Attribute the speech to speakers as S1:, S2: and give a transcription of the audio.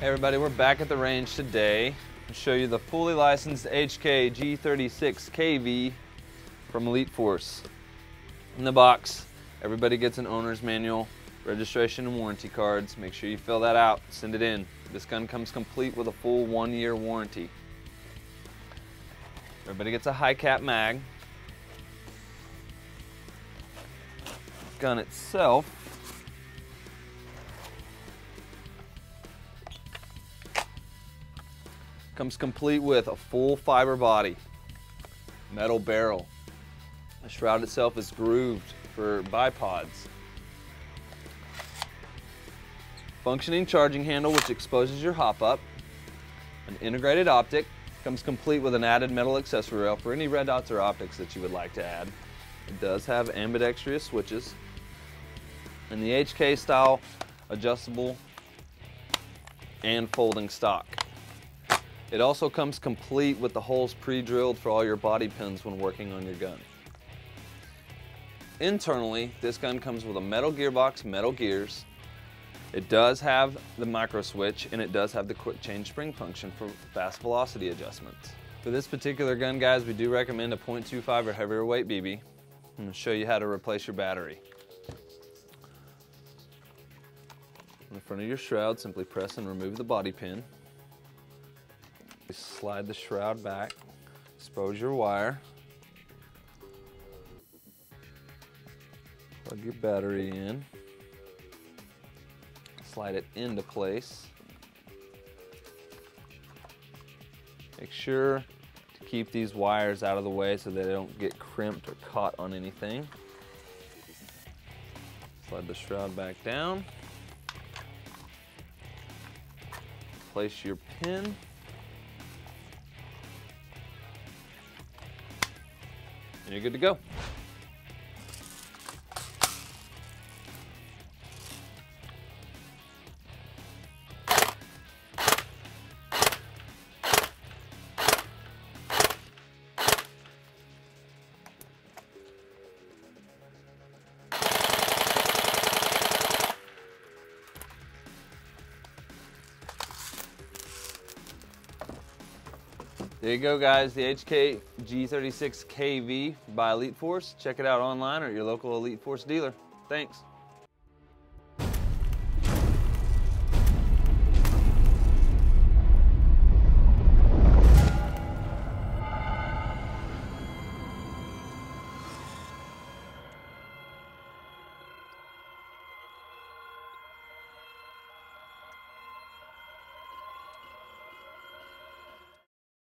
S1: everybody, we're back at the range today to show you the fully licensed HK G36 KV from Elite Force. In the box, everybody gets an owner's manual, registration and warranty cards. Make sure you fill that out, send it in. This gun comes complete with a full one year warranty. Everybody gets a high cap mag. Gun itself Comes complete with a full fiber body, metal barrel. The shroud itself is grooved for bipods. Functioning charging handle which exposes your hop up. An integrated optic. Comes complete with an added metal accessory rail for any red dots or optics that you would like to add. It does have ambidextrous switches. And the HK style adjustable and folding stock. It also comes complete with the holes pre-drilled for all your body pins when working on your gun. Internally, this gun comes with a metal gearbox, metal gears. It does have the micro switch and it does have the quick change spring function for fast velocity adjustments. For this particular gun, guys, we do recommend a .25 or heavier weight BB. I'm gonna show you how to replace your battery. In the front of your shroud, simply press and remove the body pin. Slide the shroud back, expose your wire. Plug your battery in. Slide it into place. Make sure to keep these wires out of the way so they don't get crimped or caught on anything. Slide the shroud back down. Place your pin. And you're good to go. There you go, guys. The HK G36KV by Elite Force. Check it out online or at your local Elite Force dealer. Thanks.